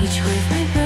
Each wave may